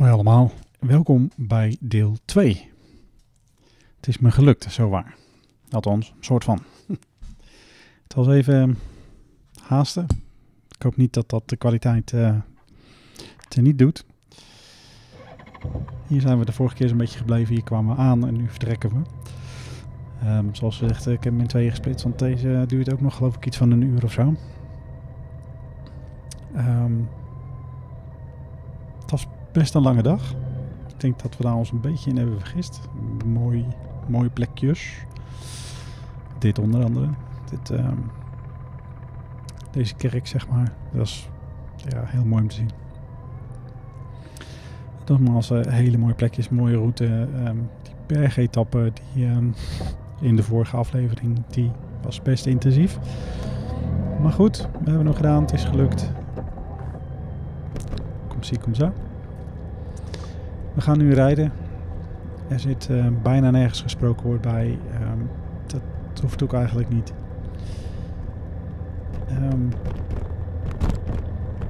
Hoi allemaal, welkom bij deel 2. Het is me gelukt, zo waar. Althans, een soort van. Het was even haasten. Ik hoop niet dat dat de kwaliteit uh, het niet doet. Hier zijn we de vorige keer zo'n beetje gebleven. Hier kwamen we aan en nu vertrekken we. Um, zoals gezegd, ik heb hem in tweeën gesplitst, want deze duurt ook nog geloof ik iets van een uur of zo. Um, was best een lange dag. Ik denk dat we daar ons een beetje in hebben vergist. Mooi, mooie plekjes. Dit onder andere. Dit, um, deze kerk, zeg maar. Dat is ja, heel mooi om te zien. Nogmaals, uh, hele mooie plekjes, mooie route. Um, die bergetappe die um, in de vorige aflevering, die was best intensief. Maar goed, we hebben het gedaan. Het is gelukt. Kom zie, kom zo. We gaan nu rijden. Er zit uh, bijna nergens gesproken woord bij. Um, dat hoeft ook eigenlijk niet. Um,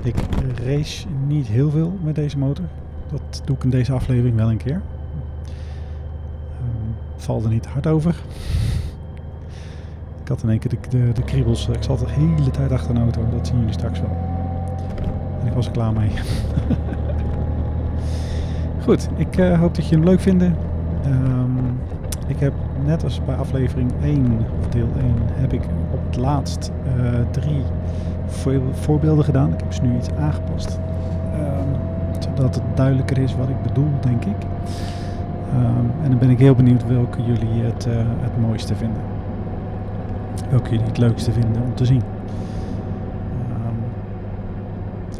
ik race niet heel veel met deze motor. Dat doe ik in deze aflevering wel een keer. Um, er niet hard over. Ik had in één keer de, de, de kriebels. Ik zat de hele tijd achter een auto. Dat zien jullie straks wel. En ik was er klaar mee. Goed, ik uh, hoop dat je hem leuk vindt. Um, ik heb net als bij aflevering 1, of deel 1, heb ik op het laatst uh, drie voorbeelden gedaan. Ik heb ze nu iets aangepast. Um, zodat het duidelijker is wat ik bedoel, denk ik. Um, en dan ben ik heel benieuwd welke jullie het, uh, het mooiste vinden. Welke jullie het leukste vinden om te zien.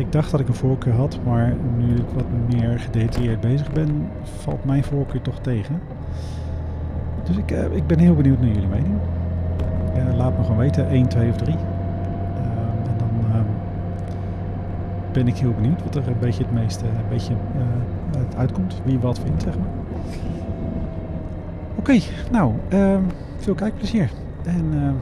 Ik dacht dat ik een voorkeur had, maar nu ik wat meer gedetailleerd bezig ben, valt mijn voorkeur toch tegen. Dus ik, uh, ik ben heel benieuwd naar jullie mening. Uh, laat me gewoon weten, 1, 2 of 3. Uh, en dan ehm, ben ik heel benieuwd wat er een beetje het meeste een beetje, het uitkomt. Wie wat vindt, zeg maar. Oké, okay, nou, ehm, veel kijkplezier. En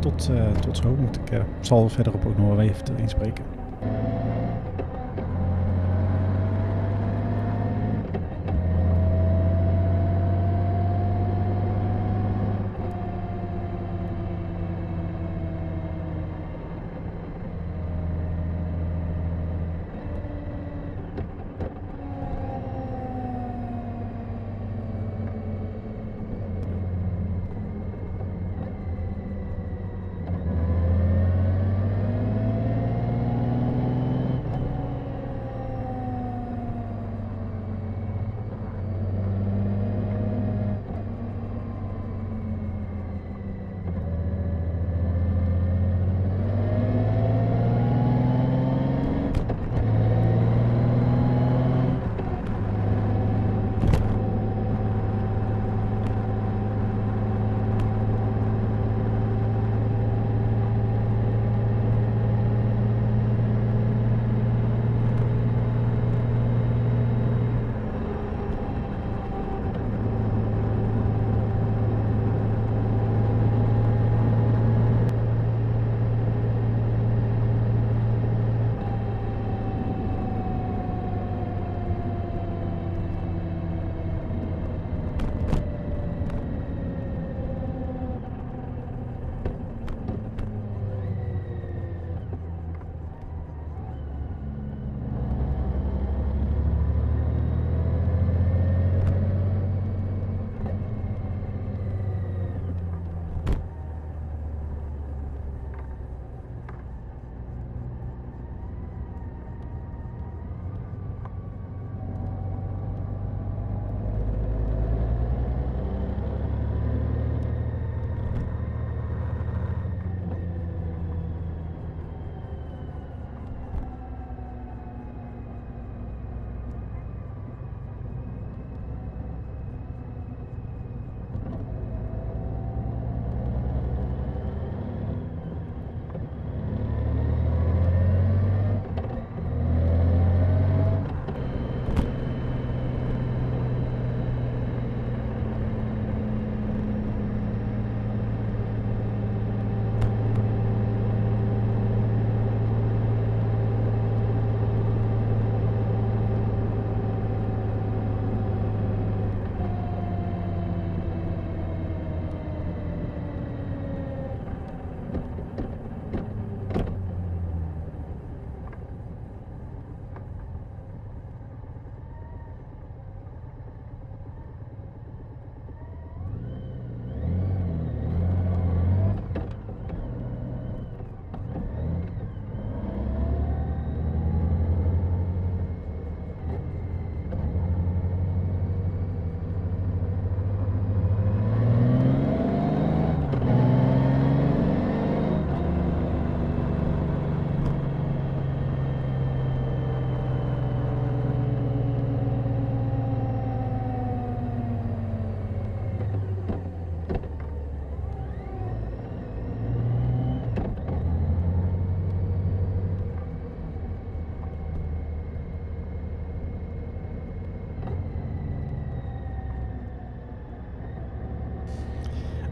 tot, tot zo moet ik, zal verderop ook nog wel even inspreken.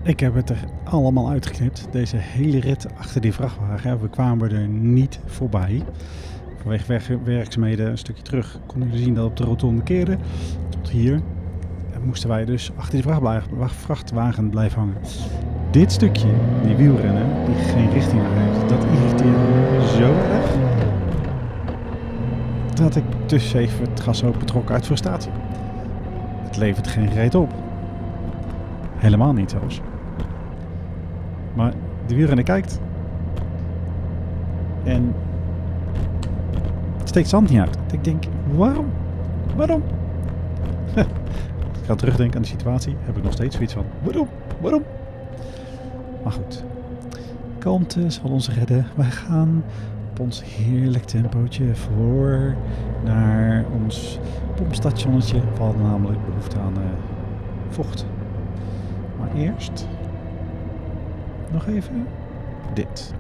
Ik heb het er allemaal uitgeknipt. Deze hele rit achter die vrachtwagen. We kwamen er niet voorbij. Vanwege weg- werkzaamheden een stukje terug konden jullie zien dat op de rotonde keerde. Tot hier. En moesten wij dus achter die vrachtwagen, blijven hangen. Dit stukje, die wielrennen, die geen richting heeft, dat irriteerde me zo erg. Dat ik dus even het gas open trok uit frustratie. Het levert geen reet op. Helemaal niet zelfs. Maar de wielrenner kijkt. En het steekt zand niet uit. Ik denk, waarom? Waarom? ik ga terugdenken aan de situatie. Heb ik nog steeds zoiets van, waarom? Waarom? Maar goed. Kalmte zal ons redden. Wij gaan op ons heerlijk tempootje voor naar ons pompstationnetje. We hadden namelijk behoefte aan eh, vocht. Maar eerst nog even dit.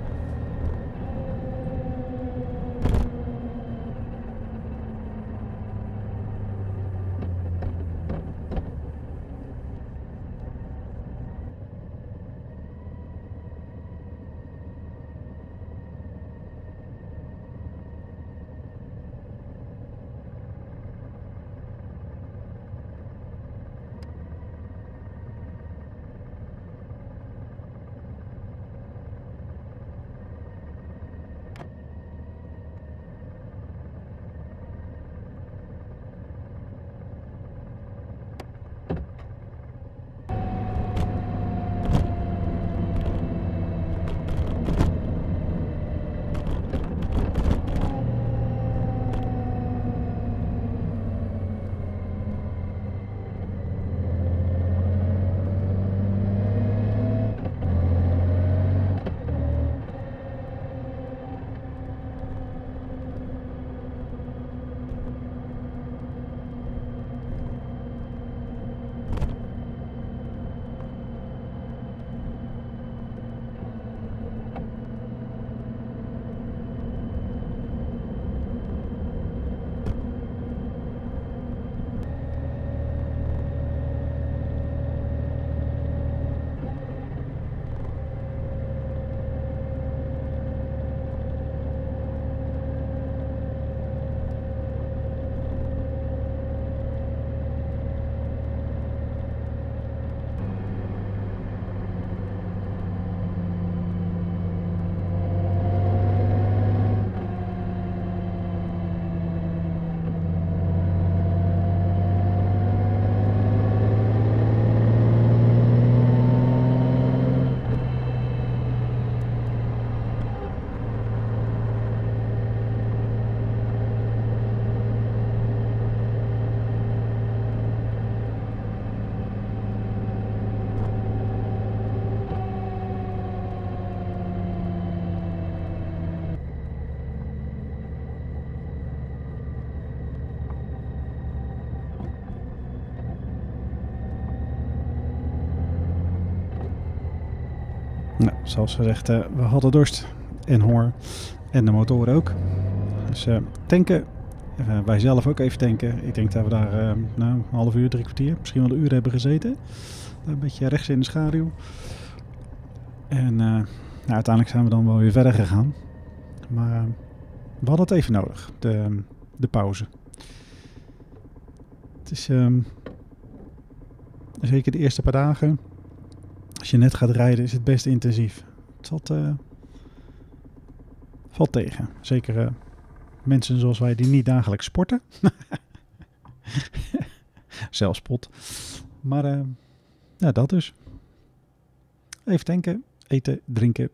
Nou, zoals gezegd, eh, we hadden dorst en honger. En de motoren ook. Dus eh, tanken. Eh, wij zelf ook even tanken. Ik denk dat we daar nou, een half uur, drie kwartier, misschien wel een uur hebben gezeten. Een beetje rechts in de schaduw. En nou, uiteindelijk zijn we dan wel weer verder gegaan. Maar we hadden het even nodig, de, de pauze. Het is ehm, zeker de eerste paar dagen als je net gaat rijden, is het best intensief. Het valt, eh, valt tegen. Zeker eh, mensen zoals wij die niet dagelijks sporten. Zelfspot. Maar eh, ja, dat dus. Even denken, eten, drinken.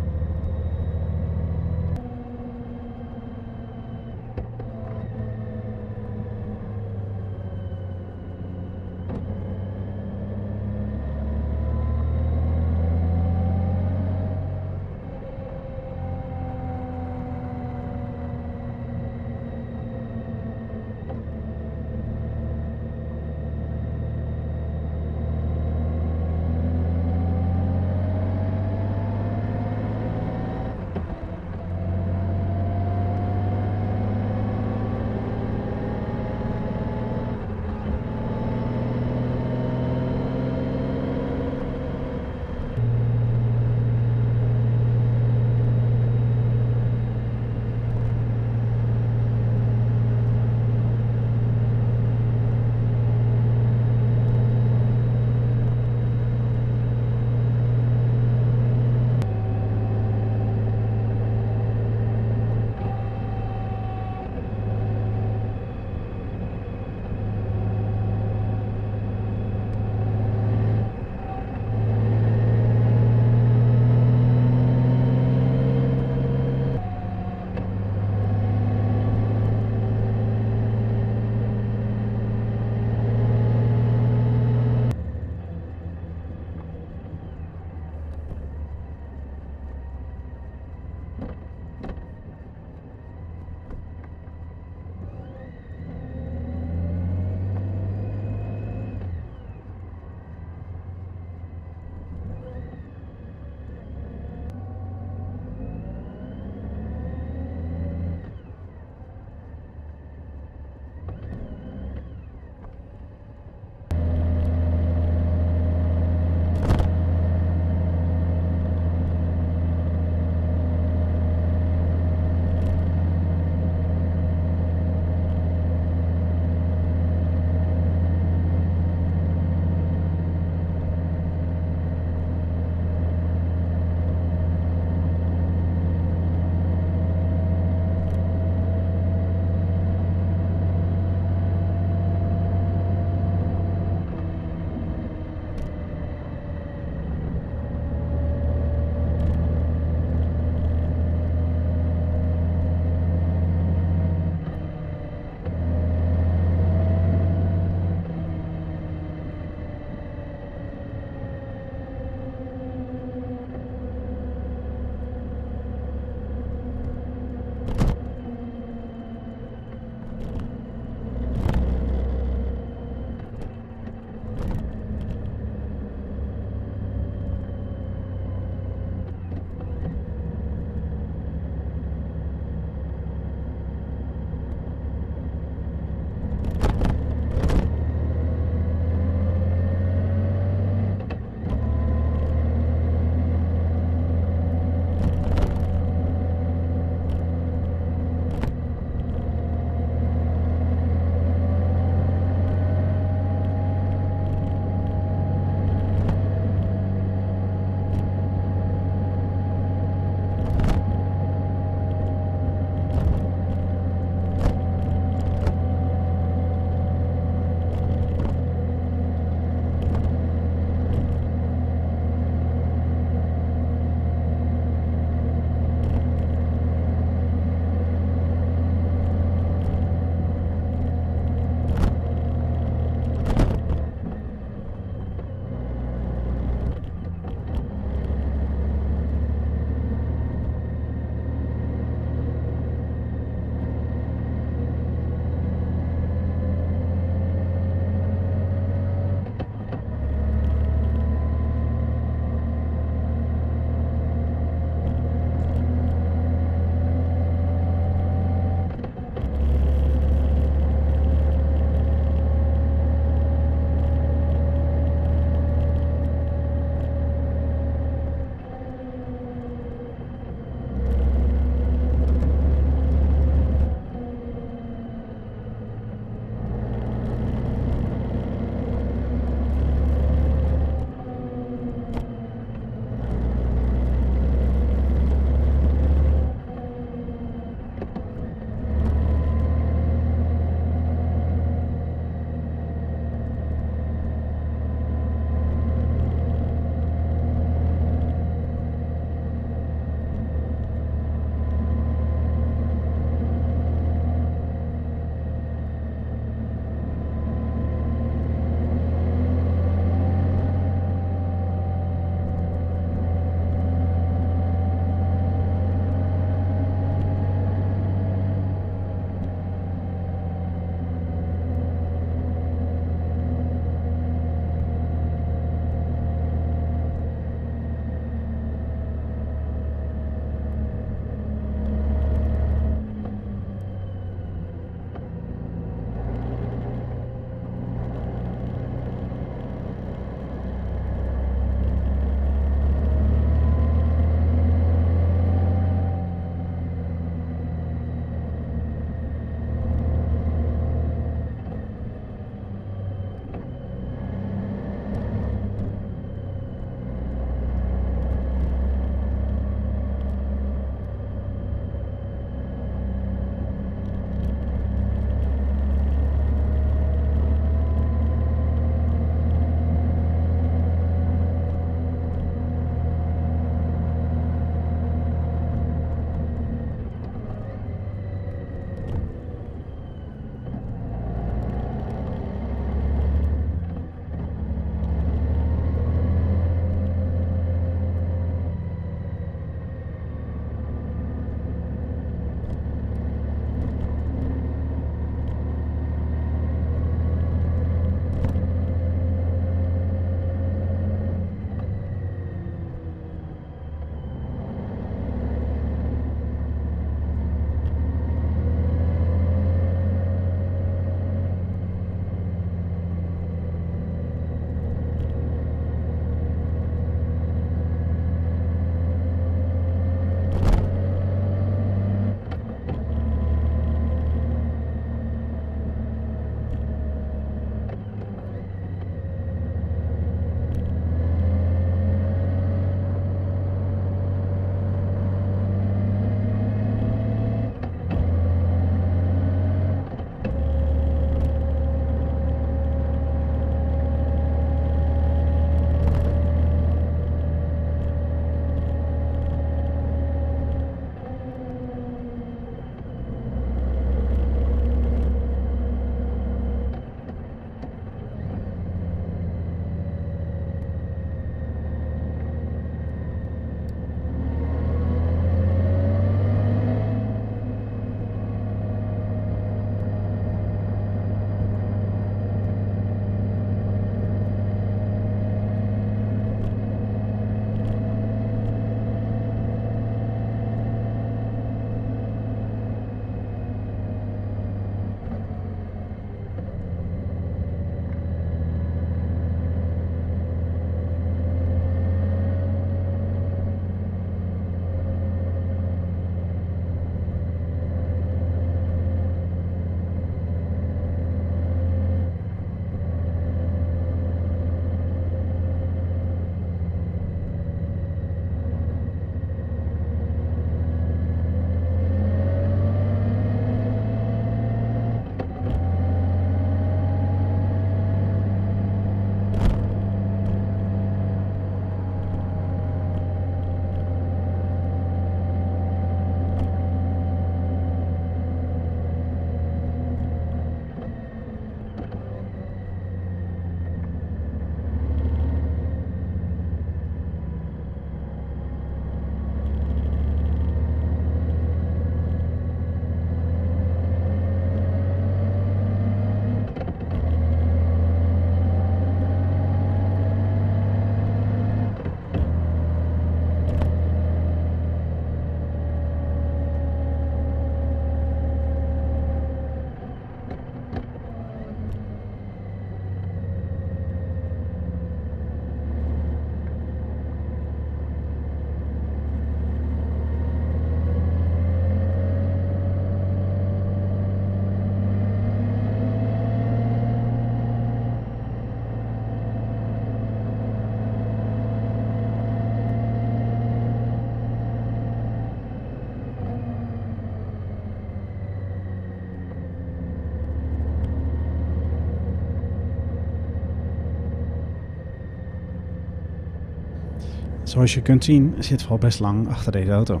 Zoals je kunt zien zit wel best lang achter deze auto.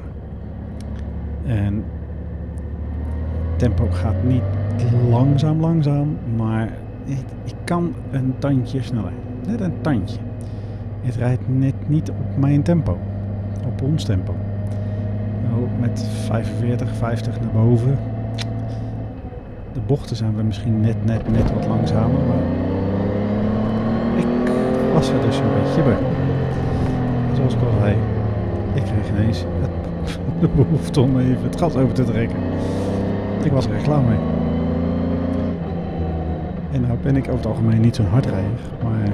En tempo gaat niet langzaam langzaam, maar ik, ik kan een tandje sneller. Net een tandje. Het rijdt net niet op mijn tempo. Op ons tempo. Nou, met 45, 50 naar boven. De bochten zijn we misschien net, net, net wat langzamer, maar ik was er dus een beetje bij. Zoals ik al zei, ik kreeg ineens de behoefte om even het gas over te trekken. Ik was er echt klaar mee. En nou ben ik over het algemeen niet zo'n hardrijder, maar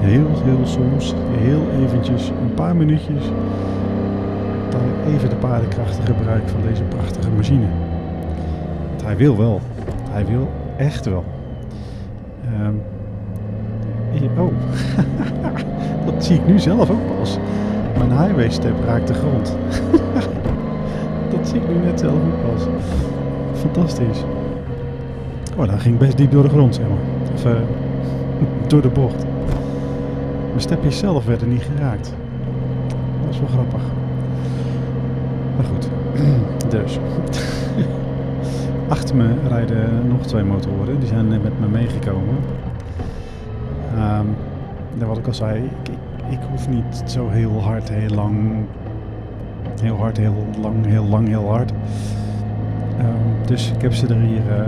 heel, heel soms, heel eventjes, een paar minuutjes, dat ik even de paardenkrachten gebruik van deze prachtige machine. Hij wil wel. Hij wil echt wel. Um, oh, zie ik nu zelf ook pas. Mijn highway step raakt de grond. dat zie ik nu net zelf ook pas. Fantastisch. Oh, dat ging best diep door de grond, zeg maar. Of door de bocht. Mijn stepjes zelf werden niet geraakt. Dat is wel grappig. Maar goed. dus. Achter me rijden nog twee motoren. Die zijn met me meegekomen. Um, wat ik al zei, ik, hoef niet zo heel hard, heel lang. Heel hard, heel lang, heel lang, heel hard. Um, dus ik heb ze er hier. Uh,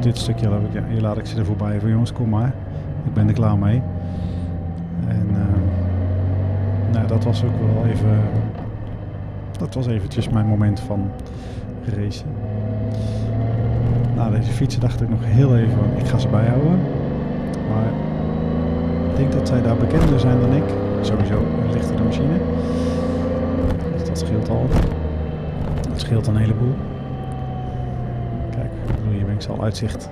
dit stukje ik, ja, hier laat ik ze er voorbij voor jongens, kom maar. Ik ben er klaar mee. En uh, nou, dat was ook wel even. Dat was eventjes mijn moment van racen. Na deze fietsen dacht ik nog heel even, ik ga ze bijhouden. Maar ik denk dat zij daar bekender zijn dan ik. Sowieso een lichtere machine. Dus dat scheelt al. Dat scheelt een heleboel. Kijk, hier ben ik al uitzicht.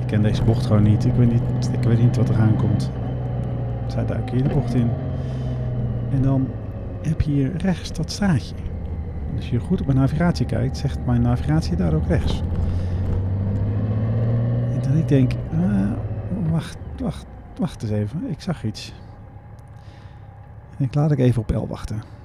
Ik ken deze bocht gewoon niet. Ik weet niet, ik weet niet wat er aankomt. Zij duiken hier de bocht in. En dan heb je hier rechts dat straatje. Als je goed op mijn navigatie kijkt, zegt mijn navigatie daar ook rechts. En dan ik denk, uh, wacht, wacht, wacht eens even. Ik zag iets. En ik laat ik even op L wachten.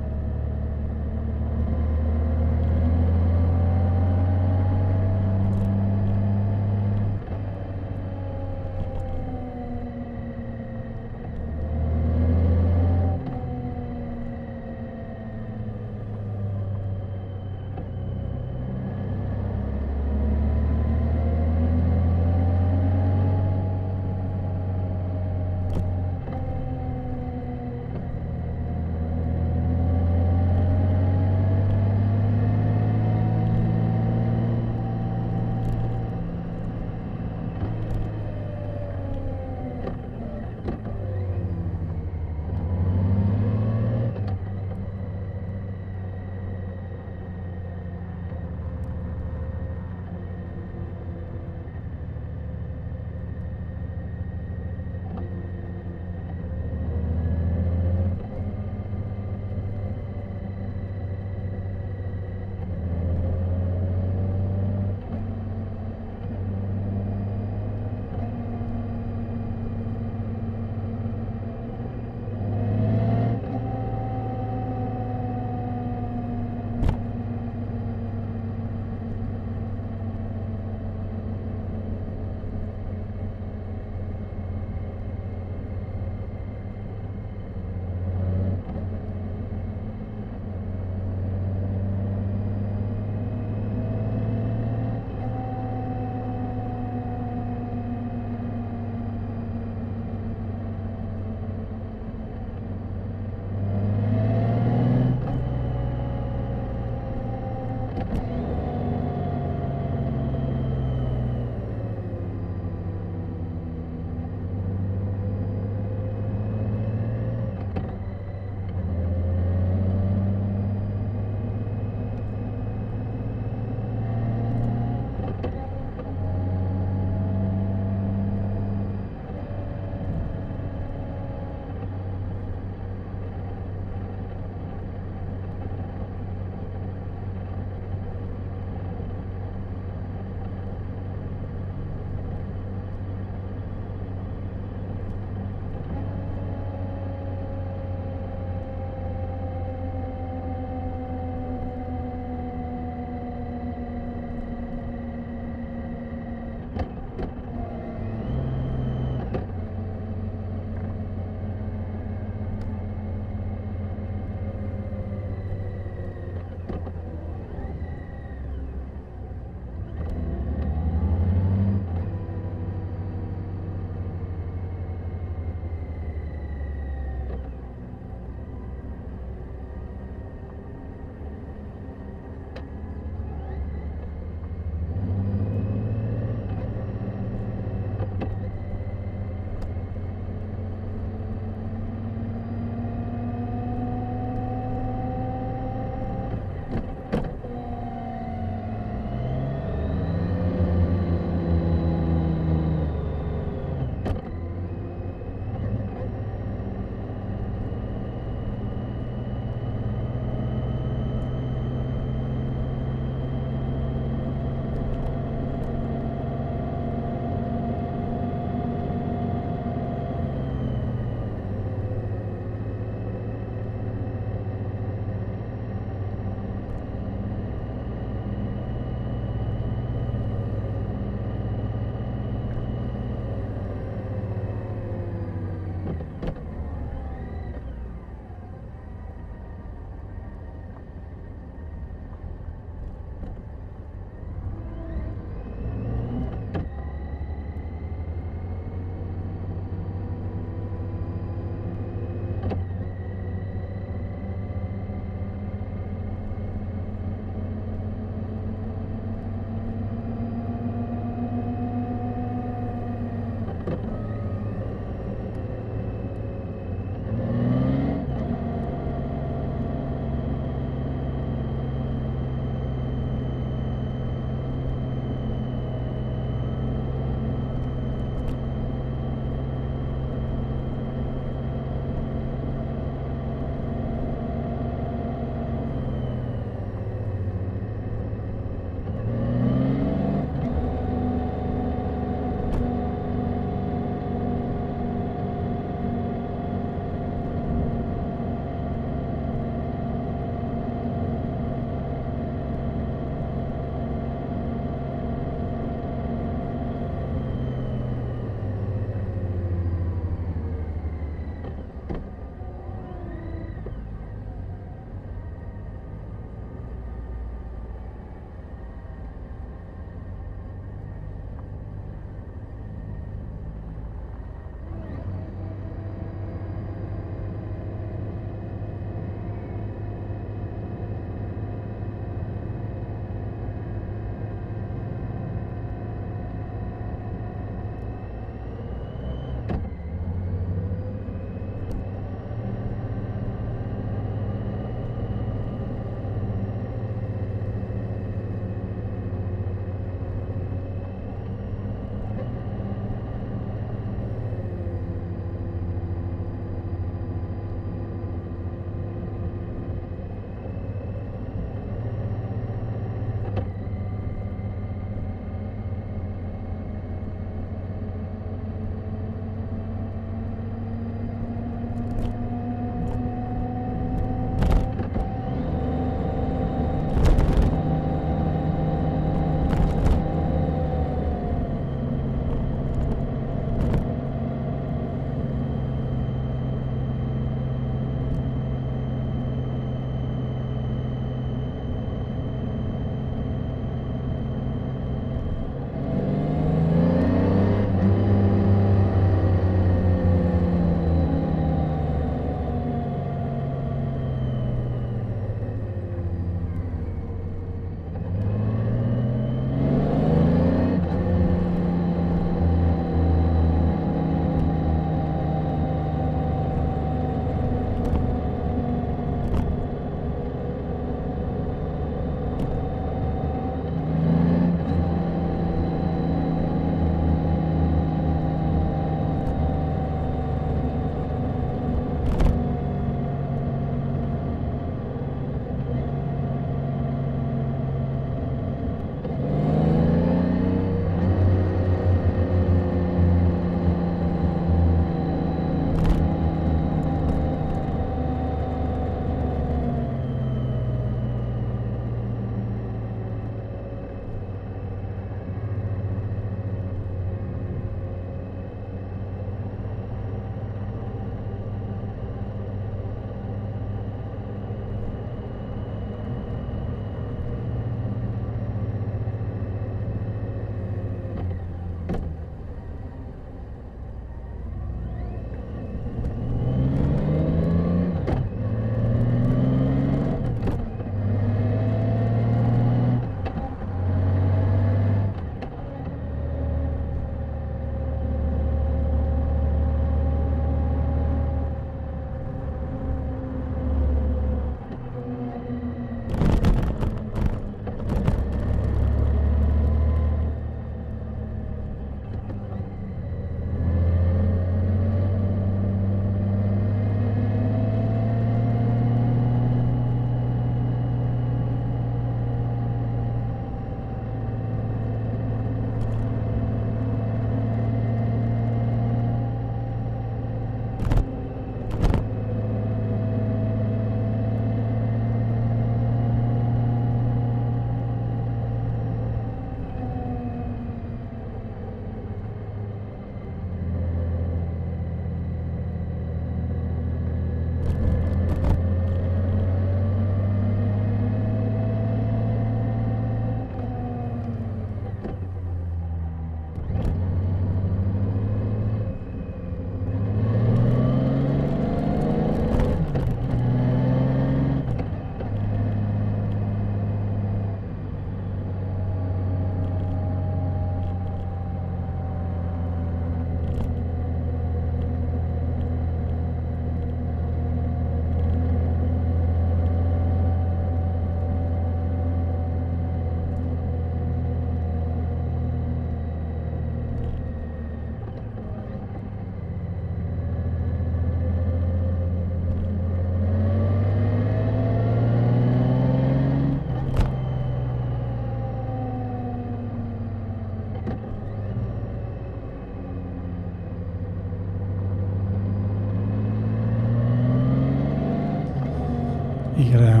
Uh,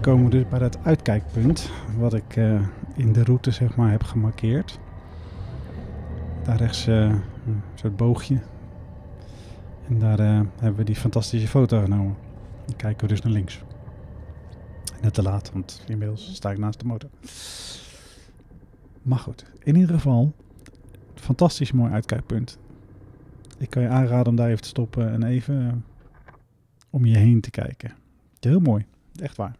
komen we dus bij dat uitkijkpunt wat ik uh, in de route zeg maar heb gemarkeerd. Daar rechts uh, een soort boogje. En daar hebben we die fantastische foto genomen. Dan kijken we dus naar links. Net te laat, want inmiddels sta ik naast de motor. Maar goed, in ieder geval, fantastisch mooi uitkijkpunt. Ik kan je aanraden om daar even te stoppen en even om je heen te kijken. Heel mooi, echt waar.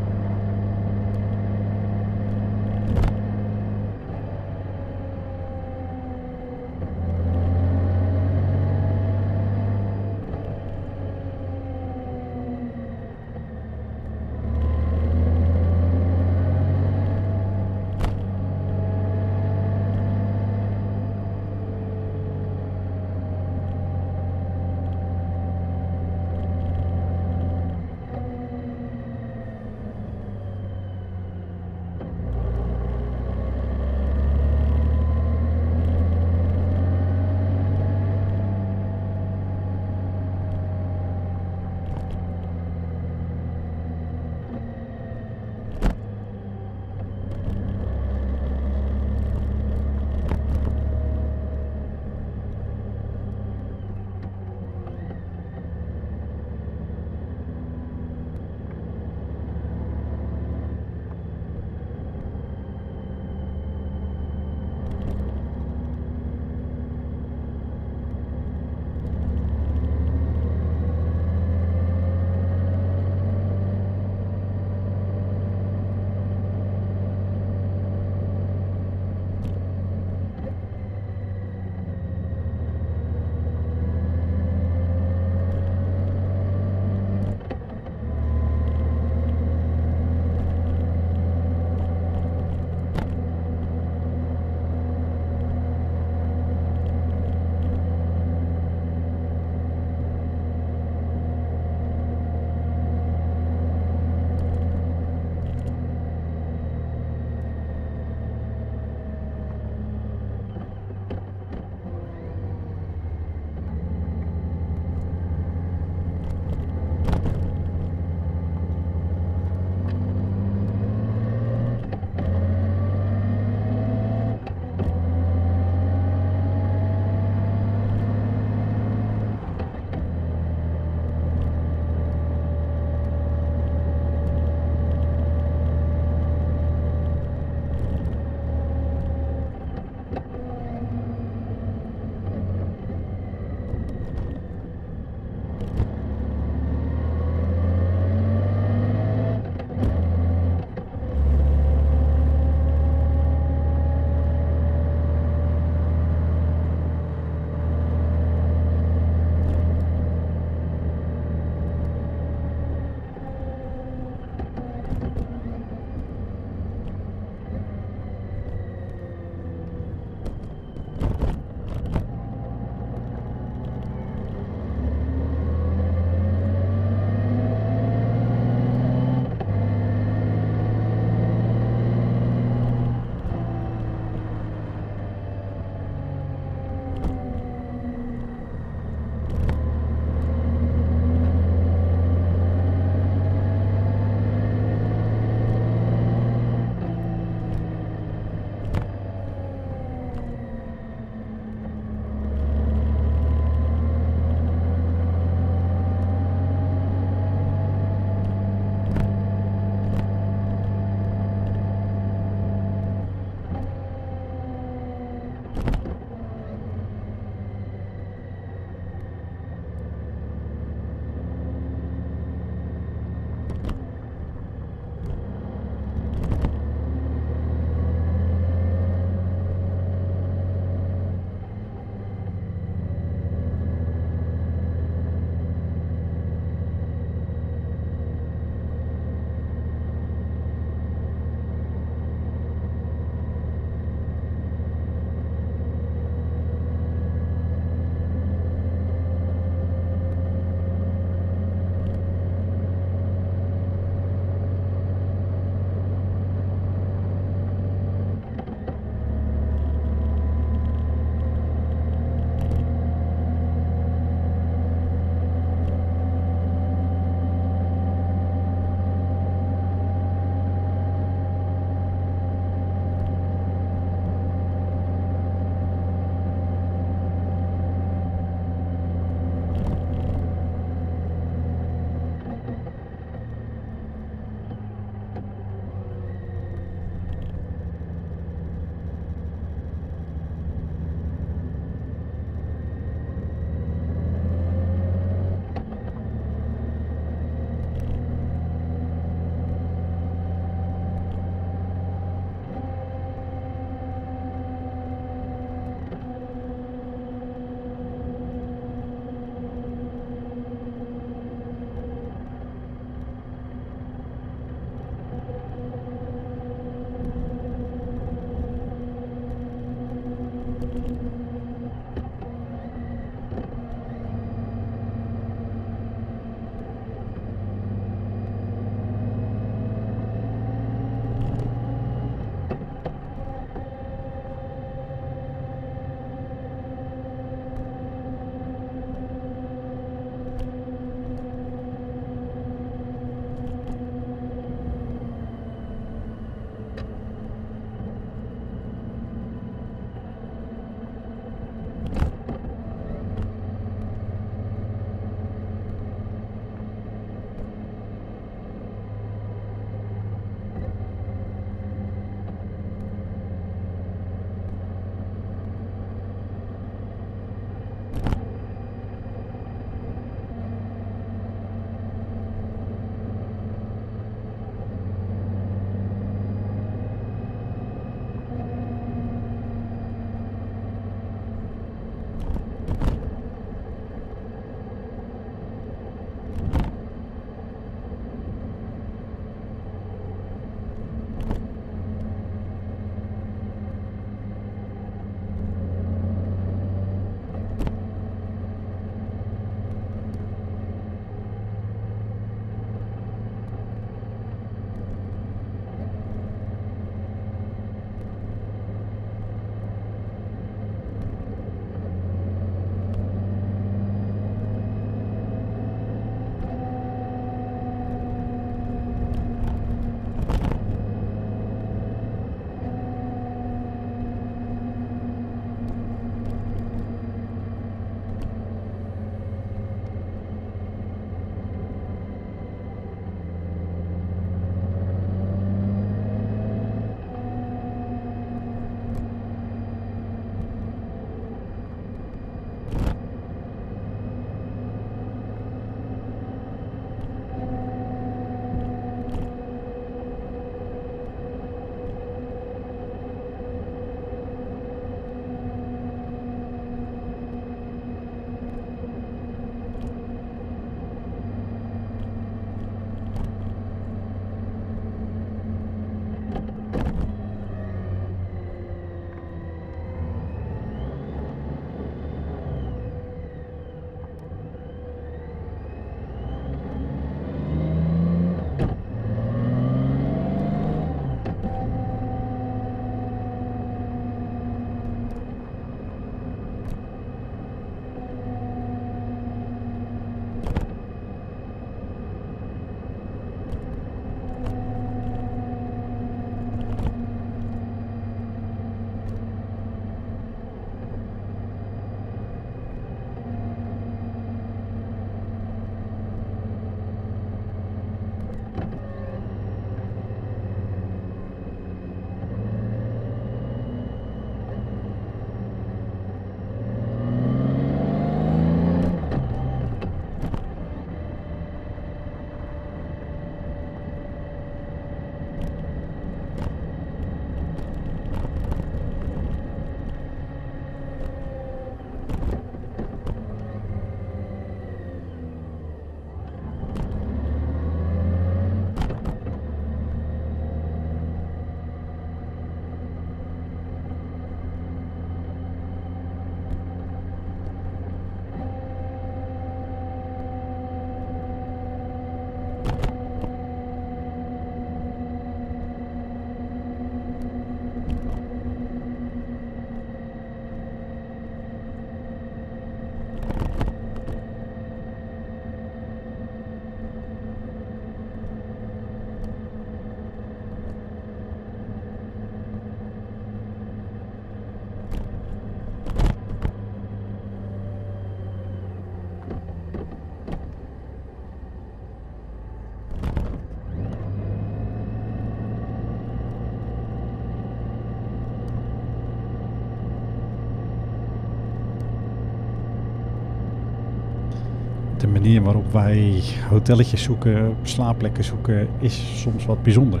Waarop wij hotelletjes zoeken, slaapplekken zoeken, is soms wat bijzonder.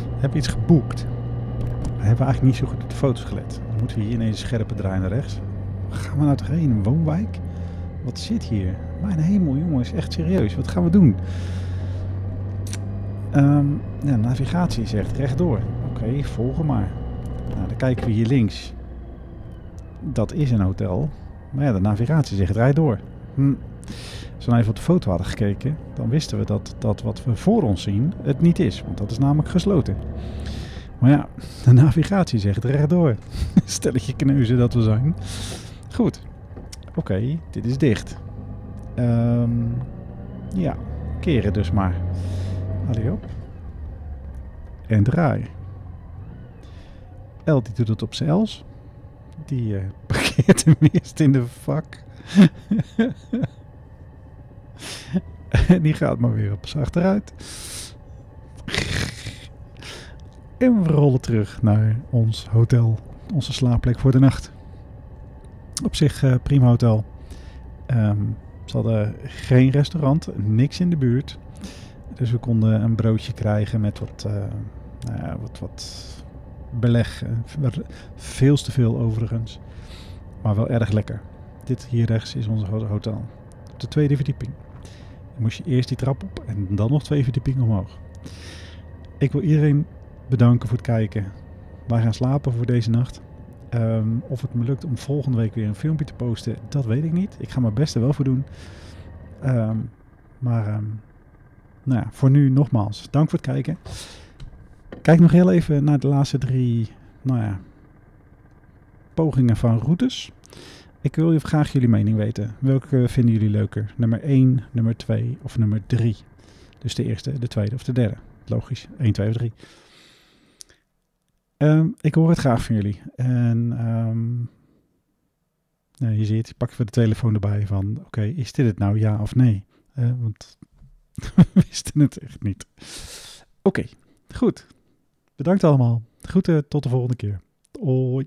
We hebben iets geboekt. We hebben eigenlijk niet zo goed op de foto's gelet. Dan moeten we hier ineens scherpe draaien naar rechts. Gaan we nou toch heen? Een woonwijk? Wat zit hier? Mijn hemel, jongens, echt serieus. Wat gaan we doen? Ehm, ja, navigatie zegt rechtdoor. Oké, volgen maar. Nou, dan kijken we hier links. Dat is een hotel. Maar ja, de navigatie zegt rijd door. Hm. Nou even op de foto hadden gekeken, dan wisten we dat dat wat we voor ons zien het niet is. Want dat is namelijk gesloten. Maar ja, de navigatie zegt rechtdoor. Stelletje kneuzen dat we zijn. Goed. Oké, dit is dicht. Ehm, ja, keren dus maar. Allee op. En draai. El die doet het op els. Die uh, parkeert hem eerst in de vak. En die gaat maar weer op zijn achteruit. En we rollen terug naar ons hotel. Onze slaapplek voor de nacht. Op zich uh, prima hotel. Um, ze hadden geen restaurant, niks in de buurt. Dus we konden een broodje krijgen met wat, uh, nou ja, wat, wat beleg. Veel te veel overigens. Maar wel erg lekker. Dit hier rechts is onze hotel. Op de tweede verdieping. Moest je eerst die trap op en dan nog twee verdiepingen omhoog. Ik wil iedereen bedanken voor het kijken. Wij gaan slapen voor deze nacht. Um, of het me lukt om volgende week weer een filmpje te posten, dat weet ik niet. Ik ga mijn best er wel voor doen. Um, maar um, nou ja, voor nu nogmaals, dank voor het kijken. Kijk nog heel even naar de laatste drie nou ja, pogingen van routes. Ik wil graag jullie mening weten. Welke vinden jullie leuker? Nummer 1, nummer 2 of nummer 3? Dus de eerste, de tweede of de derde. Logisch, 1, 2 of 3. Um, ik hoor het graag van jullie. En um, nou, je ziet, pak even de telefoon erbij van, oké, is dit het nou ja of nee? Uh, want we wisten het echt niet. Oké, goed. Bedankt allemaal. Groeten, tot de volgende keer. Hoi.